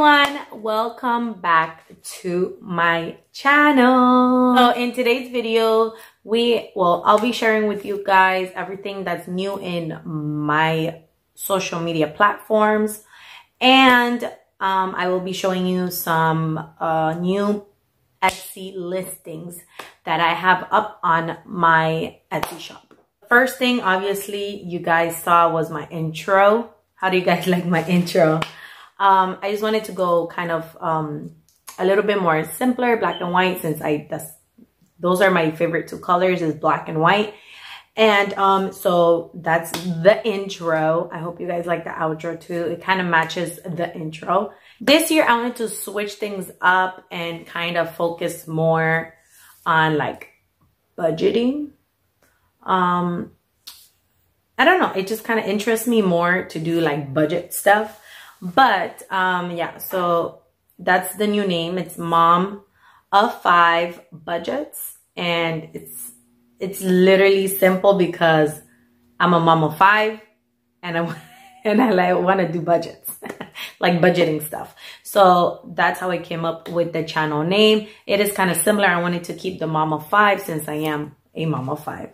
everyone. Welcome back to my channel. So in today's video we well i'll be sharing with you guys everything that's new in my social media platforms. And um, i will be showing you some uh, new etsy listings that i have up on my etsy shop. First thing obviously you guys saw was my intro. How do you guys like my intro um, I just wanted to go kind of um, a little bit more simpler, black and white, since I that's those are my favorite two colors is black and white. And um, so that's the intro. I hope you guys like the outro too. It kind of matches the intro. This year I wanted to switch things up and kind of focus more on like budgeting. Um, I don't know. It just kind of interests me more to do like budget stuff. But um, yeah, so that's the new name. It's Mom of Five Budgets. And it's it's literally simple because I'm a mom of five and I and I like want to do budgets, like budgeting stuff. So that's how I came up with the channel name. It is kind of similar. I wanted to keep the mom of five since I am a mom of five.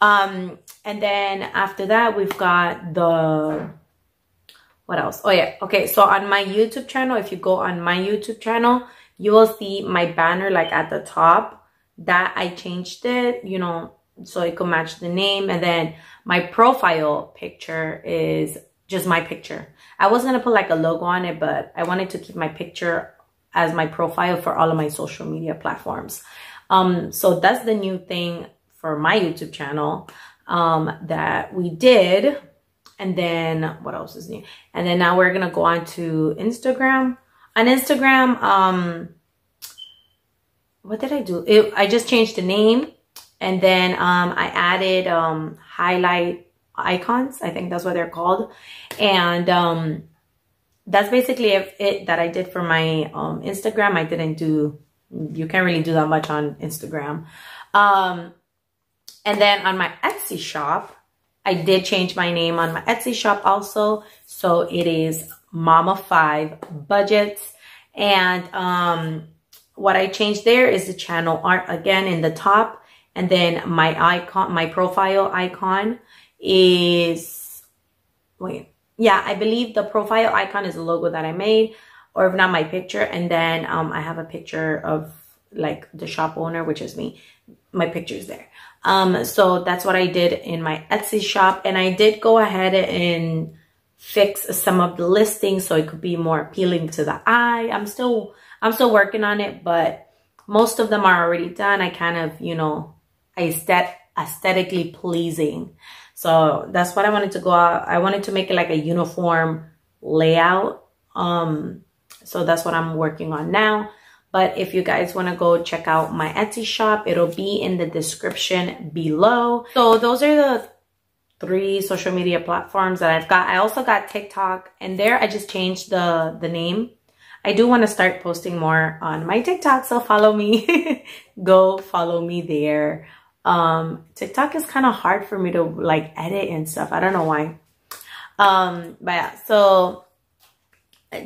Um, and then after that, we've got the what else? Oh yeah. Okay. So on my YouTube channel, if you go on my YouTube channel, you will see my banner like at the top that I changed it, you know, so it could match the name. And then my profile picture is just my picture. I was going to put like a logo on it, but I wanted to keep my picture as my profile for all of my social media platforms. Um, so that's the new thing for my YouTube channel um, that we did and then what else is new? And then now we're gonna go on to Instagram. On Instagram, um, what did I do? It, I just changed the name and then um, I added um, highlight icons. I think that's what they're called. And um, that's basically it that I did for my um, Instagram. I didn't do, you can't really do that much on Instagram. Um, and then on my Etsy shop, I did change my name on my Etsy shop also. So it is Mom of 5 Budgets. And um, what I changed there is the channel art again in the top. And then my icon, my profile icon is, wait, yeah, I believe the profile icon is a logo that I made or if not my picture. And then um, I have a picture of like the shop owner, which is me. My pictures there. Um, so that's what I did in my Etsy shop. And I did go ahead and fix some of the listings so it could be more appealing to the eye. I'm still, I'm still working on it, but most of them are already done. I kind of, you know, aesthetic, aesthetically pleasing. So that's what I wanted to go out. I wanted to make it like a uniform layout. Um, so that's what I'm working on now. But if you guys want to go check out my Etsy shop, it'll be in the description below. So those are the three social media platforms that I've got. I also got TikTok and there I just changed the, the name. I do want to start posting more on my TikTok, so follow me. go follow me there. Um, TikTok is kind of hard for me to like edit and stuff. I don't know why. Um, but yeah, so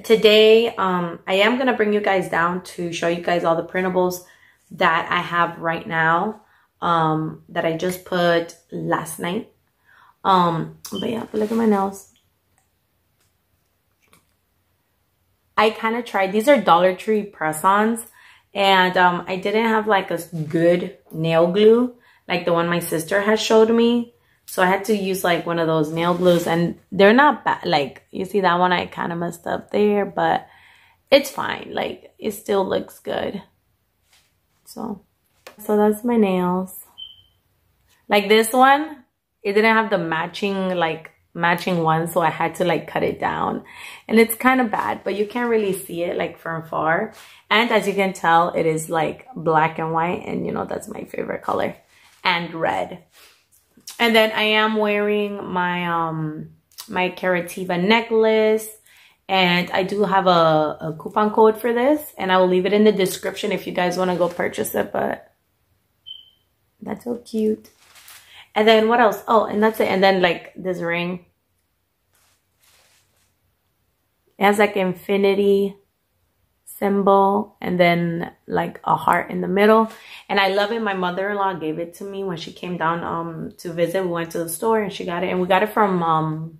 today um, I am going to bring you guys down to show you guys all the printables that I have right now um, that I just put last night. Um, but yeah, but look at my nails. I kind of tried, these are Dollar Tree press-ons and um, I didn't have like a good nail glue like the one my sister has showed me. So I had to use like one of those nail glues and they're not bad. Like you see that one, I kind of messed up there, but it's fine. Like it still looks good. So, so that's my nails. Like this one, it didn't have the matching like matching one. So I had to like cut it down and it's kind of bad, but you can't really see it like from far. And as you can tell, it is like black and white and you know, that's my favorite color and red. And then I am wearing my um my Carativa necklace. And I do have a, a coupon code for this. And I will leave it in the description if you guys want to go purchase it. But that's so cute. And then what else? Oh, and that's it. And then like this ring. It has like infinity symbol and then like a heart in the middle. And i love it. My mother-in-law gave it to me when she came down um to visit. We went to the store and she got it. And we got it from um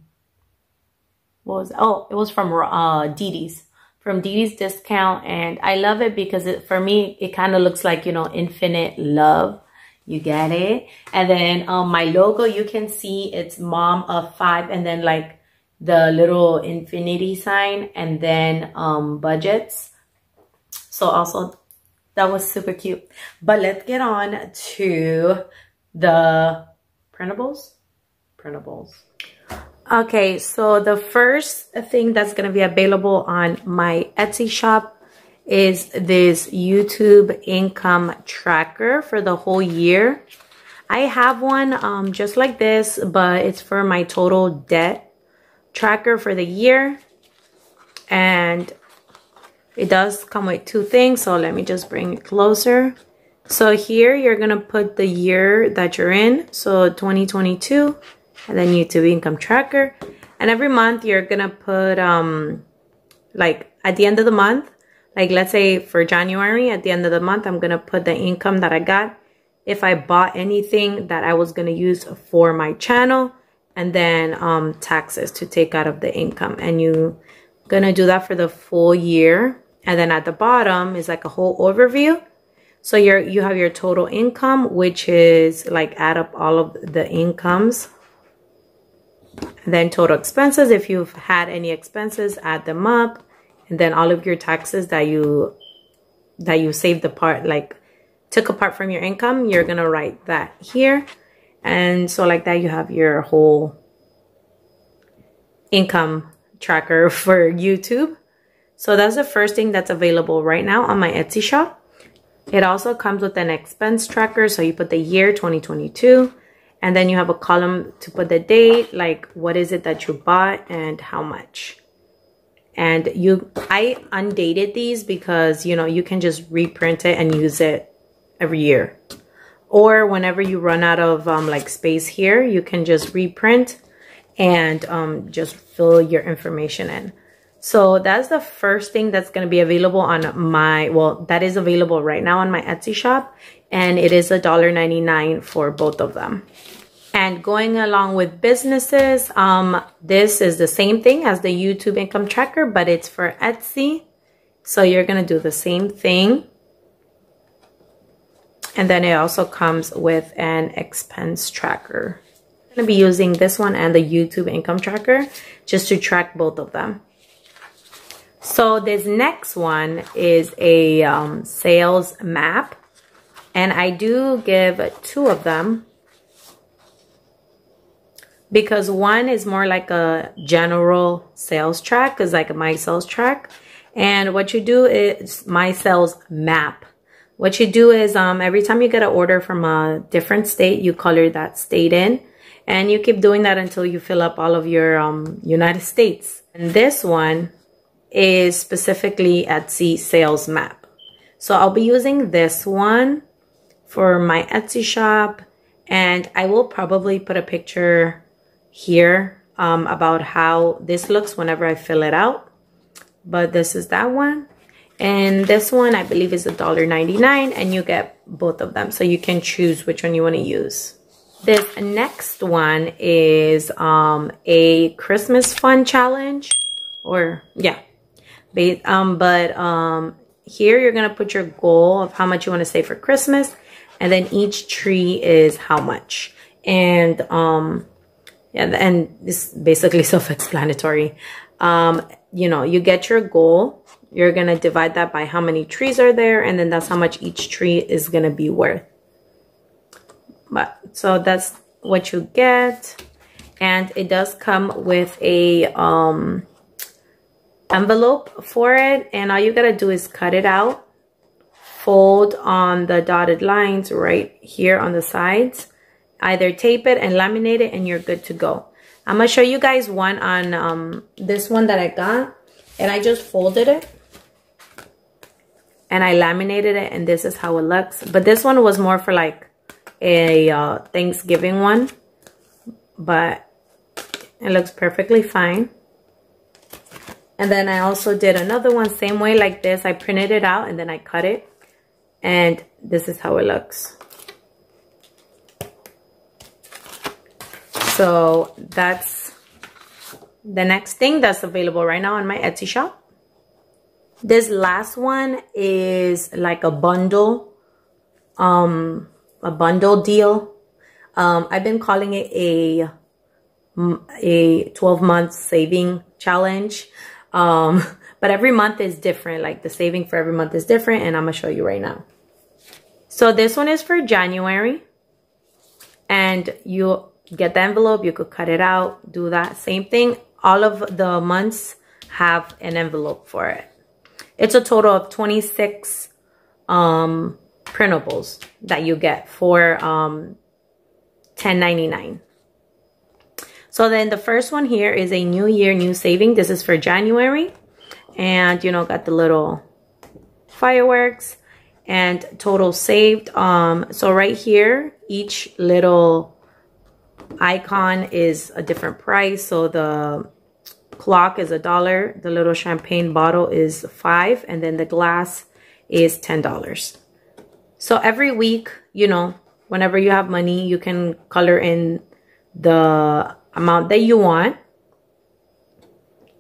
what was it? oh it was from uh dd's from dd's discount. And I love it because it for me it kind of looks like you know infinite love. You get it? And then um my logo you can see it's mom of five and then like the little infinity sign and then um budgets so also that was super cute but let's get on to the printables printables okay so the first thing that's going to be available on my etsy shop is this YouTube income tracker for the whole year. I have one um, just like this, but it's for my total debt tracker for the year. And it does come with two things, so let me just bring it closer. So here you're to put the year that you're in, so 2022, and then YouTube income tracker. And every month you're to put, um, like at the end of the month, like let's say for January, at the end of the month, I'm to put the income that I got if I bought anything that I was to use for my channel and then um, taxes to take out of the income. And you to do that for the full year. And then at the bottom is like a whole overview. So you're, you have your total income, which is like add up all of the incomes. And then total expenses. If you've had any expenses, add them up and then all of your taxes that you that you saved apart like took apart from your income you're gonna write that here and so like that you have your whole income tracker for YouTube so that's the first thing that's available right now on my Etsy shop. It also comes with an expense tracker so you put the year 2022 and then you have a column to put the date like what is it that you bought and how much. And you i undated these because you know you can just reprint it and use it every year. Or whenever you run out of um, like space here you can just reprint and um, just fill your information in so that's the first thing that's going to be available on my well that is available right now on my etsy shop and it is a dollar 99 for both of them and going along with businesses, um, this is the same thing as the YouTube income tracker, but it's for Etsy. So you're going to do the same thing. And then it also comes with an expense tracker. I'm going to be using this one and the YouTube income tracker just to track both of them. So this next one is a um, sales map. And I do give two of them. Because one is more like a general sales track is like a my sales track. And what you do is my sales map. What you do is um, every time you get an order from a different state you color that state in. And you keep doing that until you fill up all of your um, United States. And this one is specifically Etsy sales map so I'll be using this one for my Etsy shop and I will probably put a picture here um, about how this looks whenever I fill it out. But this is that one. And this one, I believe is $1.99 and you get both of them. So you can choose which one you want to use. This next one is um, a Christmas fun challenge or yeah. Um, but um, here you're going to put your goal of how much you want to save for Christmas. And then each tree is how much. And um, yeah, and this basically self-explanatory. Um, you know, you get your goal. You're going to divide that by how many trees are there. And then that's how much each tree is going to be worth. But so that's what you get. And it does come with a um, envelope for it. And all you got to do is cut it out. Fold on the dotted lines right here on the sides either tape it and laminate it and you're good to go. I'm to show you guys one on um, this one that I got. And I just folded it. And I laminated it and this is how it looks. But this one was more for like a uh, Thanksgiving one. But it looks perfectly fine. And then I also did another one same way like this. I printed it out and then I cut it. And this is how it looks. So that's the next thing that's available right now on my Etsy shop. This last one is like a bundle, um, a bundle deal. Um, I've been calling it a, a 12 month saving challenge. Um, but every month is different. Like the saving for every month is different and I'm gonna show you right now. So this one is for January and you get the envelope, you could cut it out, do that same thing. All of the months have an envelope for it. It's a total of 26 um, printables that you get for um, 10.99. So then the first one here is a new year, new saving. This is for January. And, you know, got the little fireworks and total saved. Um, so right here, each little icon is a different price. So the clock is a dollar. The little champagne bottle is five. And then the glass is $10. So every week, you know, whenever you have money, you can color in the amount that you want.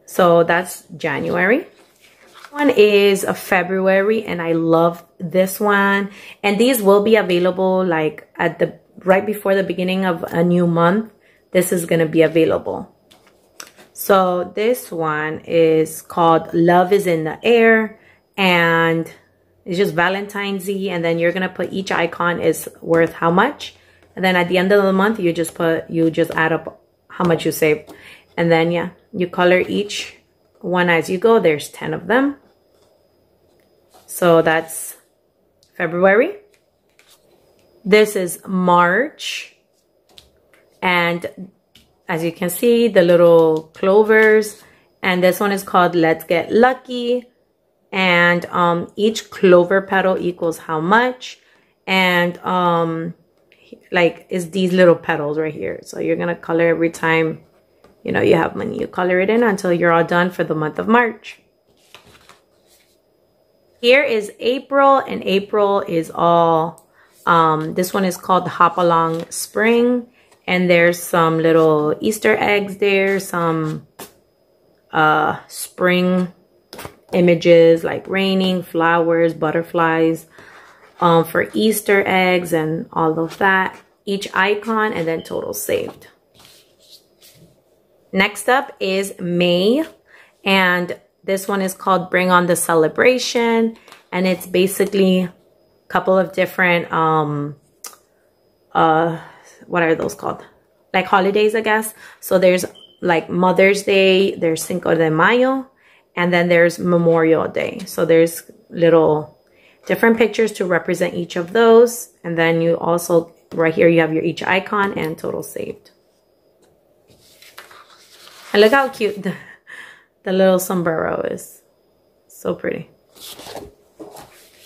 So that's January. One is a February and I love this one. And these will be available like at the right before the beginning of a new month. This is going to be available. So this one is called Love is in the Air and it's just Valentine's Z and then you're going to put each icon is worth how much. And then at the end of the month, you just put, you just add up how much you save. And then, yeah, you color each one as you go. There's 10 of them. So that's February. This is March. And as you can see, the little clovers. And this one is called Let's Get Lucky. And um, each clover petal equals how much. And um, like is these little petals right here. So you're going to color every time, you know, you have money. You color it in until you're all done for the month of March. Here is April and April is all, um, this one is called the Hop Along Spring. And there's some little Easter eggs there, some uh, spring images like raining, flowers, butterflies, um, for Easter eggs and all of that. Each icon and then total saved. Next up is May. And this one is called Bring On the Celebration. And it's basically a couple of different, um, uh, what are those called? Like holidays, I guess. So there's like Mother's Day, there's Cinco de Mayo, and then there's Memorial Day. So there's little different pictures to represent each of those. And then you also, right here, you have your each icon and total saved. And look how cute the, the little sombrero is. So pretty.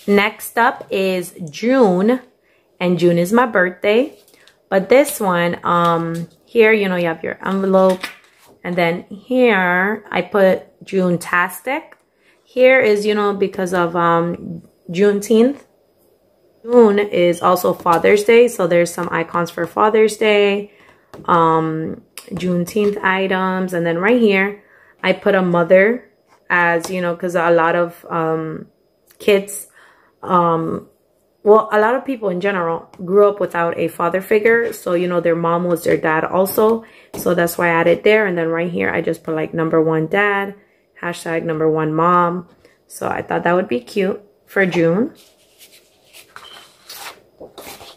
Next up is June. And June is my birthday. But this one, um, here, you know, you have your envelope. And then here, I put June-tastic. Here is, you know, because of um, Juneteenth. June is also Father's Day. So there's some icons for Father's Day, um, Juneteenth items. And then right here, I put a mother as, you know, because a lot of um, kids, um, well, a lot of people in general grew up without a father figure. So, you know, their mom was their dad also. So that's why I added there. And then right here, I just put like number one dad, hashtag number one mom. So I thought that would be cute for June.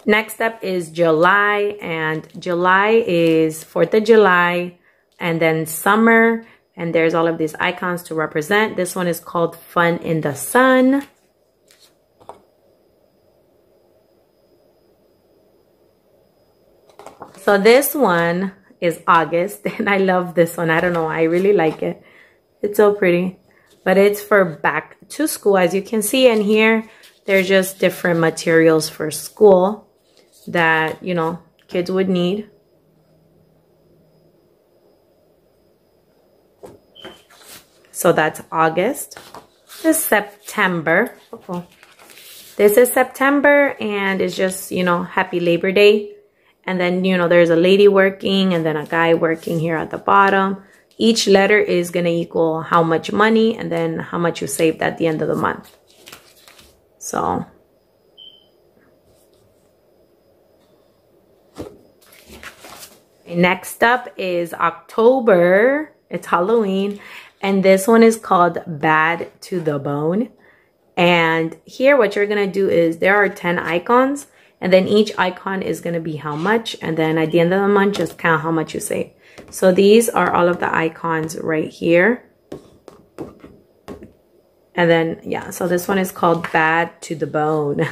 Next up is July, and July is 4th of July, and then summer, and there's all of these icons to represent. This one is called Fun in the Sun. So this one is August, and I love this one. I don't know, I really like it. It's so pretty but it's for back to school as you can see and here they're just different materials for school that you know kids would need So that's August. This is September. -oh. This is September and it's just, you know, happy Labor Day. And then, you know, there's a lady working and then a guy working here at the bottom. Each letter is going to equal how much money and then how much you saved at the end of the month. So Next up is October. It's Halloween. And this one is called Bad to the Bone. And here what you're going to do is there are 10 icons. And then each icon is going to be how much. And then at the end of the month, just count how much you save. So these are all of the icons right here. And then, yeah, so this one is called Bad to the Bone.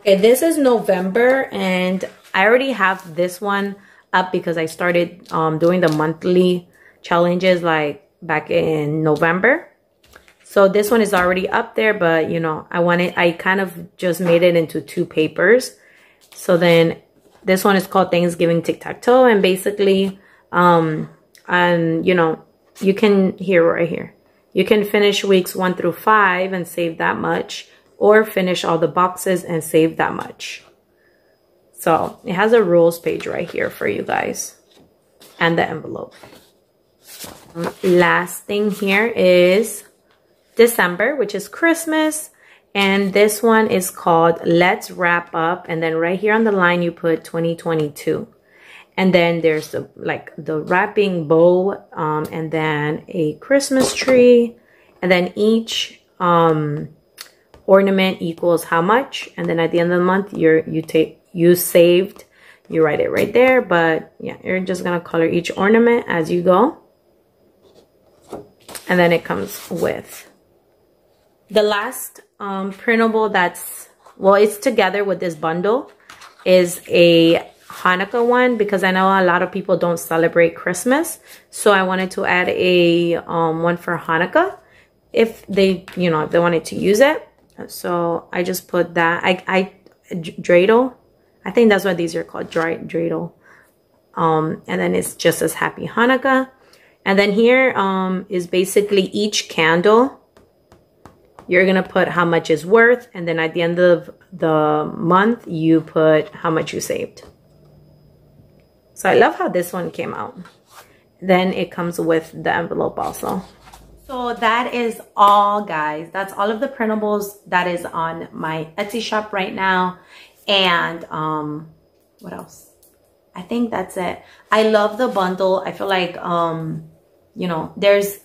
okay, this is November and I already have this one up because I started um, doing the monthly challenges like back in November. So this one is already up there, but you know, I wanted, I kind of just made it into two papers. So then this one is called Thanksgiving Tic-Tac-Toe and basically, um, and you know, you can, hear right here, you can finish weeks one through five and save that much or finish all the boxes and save that much. So it has a rules page right here for you guys and the envelope. Last thing here is December, which is Christmas. And this one is called Let's Wrap Up. And then right here on the line, you put 2022. And then there's the like the wrapping bow um, and then a Christmas tree. And then each um, ornament equals how much. And then at the end of the month, you're, you take you saved. You write it right there but yeah you're just gonna color each ornament as you go. And then it comes with the last um, printable that's well it's together with this bundle is a Hanukkah one because I know a lot of people don't celebrate Christmas. So I wanted to add a um, one for Hanukkah if they you know if they wanted to use it. So I just put that I, I dreidel I think that's what these are called, dry dreidel. Um, and then it's just as Happy Hanukkah. And then here um, is basically each candle. You're going to put how much is worth. And then at the end of the month, you put how much you saved. So I love how this one came out. Then it comes with the envelope also. So that is all guys. That's all of the printables that is on my Etsy shop right now. And um, what else? I think that's it. I love the bundle. I feel like, um, you know, there's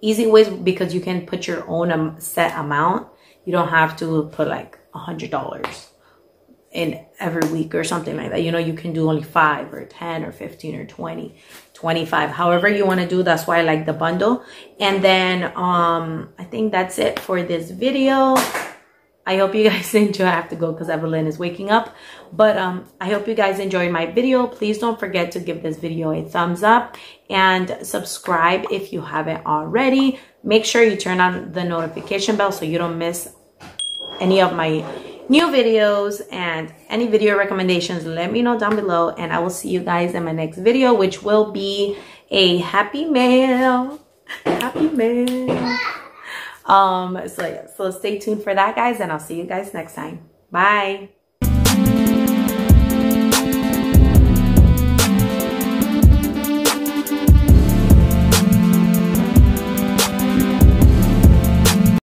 easy ways because you can put your own set amount. You don't have to put like a hundred dollars in every week or something like that. You know, you can do only five or 10 or 15 or 20, 25, however you want to do. That's why I like the bundle. And then, um, I think that's it for this video. I hope you guys enjoy. I have to go because Evelyn is waking up. But um, I hope you guys enjoyed my video. Please don't forget to give this video a thumbs up and subscribe if you haven't already. Make sure you turn on the notification bell so you don't miss any of my new videos and any video recommendations let me know down below and i will see you guys in my next video which will be a happy mail happy mail um, so so stay tuned for that, guys, and I'll see you guys next time. Bye.